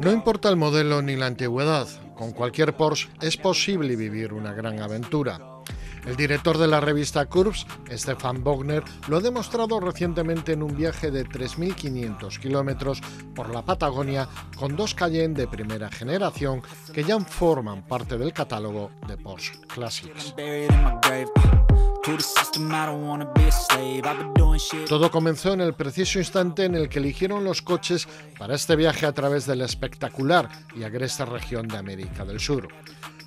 No importa el modelo ni la antigüedad, con cualquier Porsche es posible vivir una gran aventura. El director de la revista Curves, Stefan Bogner, lo ha demostrado recientemente en un viaje de 3.500 kilómetros por la Patagonia con dos Cayenne de primera generación que ya forman parte del catálogo de Porsche Classics. Todo comenzó en el preciso instante en el que eligieron los coches para este viaje a través de la espectacular y agreste región de América del Sur.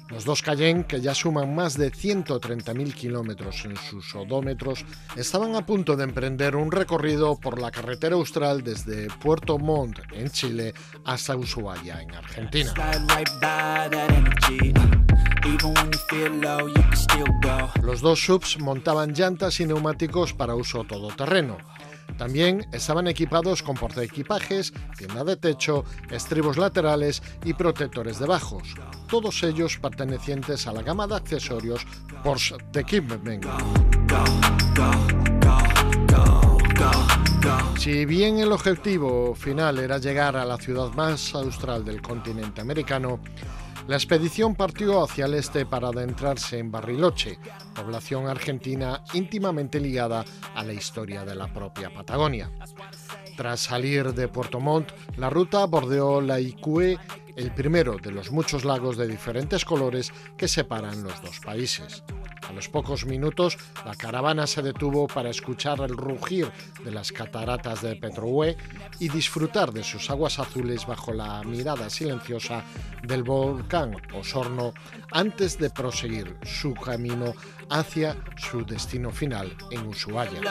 Los dos Cayenne, que ya suman más de 130.000 kilómetros en sus odómetros, estaban a punto de emprender un recorrido por la carretera austral desde Puerto Montt, en Chile, hasta Ushuaia, en Argentina. Los dos subs montaban llantas y neumáticos para uso todoterreno. También estaban equipados con portaequipajes, tienda de techo, estribos laterales y protectores de bajos, todos ellos pertenecientes a la gama de accesorios Porsche de Equipment. Si bien el objetivo final era llegar a la ciudad más austral del continente americano, la expedición partió hacia el este para adentrarse en Barriloche, población argentina íntimamente ligada a la historia de la propia Patagonia. Tras salir de Puerto Montt, la ruta bordeó la Icue, el primero de los muchos lagos de diferentes colores que separan los dos países. A los pocos minutos, la caravana se detuvo para escuchar el rugir de las cataratas de Petrohue y disfrutar de sus aguas azules bajo la mirada silenciosa del volcán Osorno antes de proseguir su camino hacia su destino final en Ushuaia.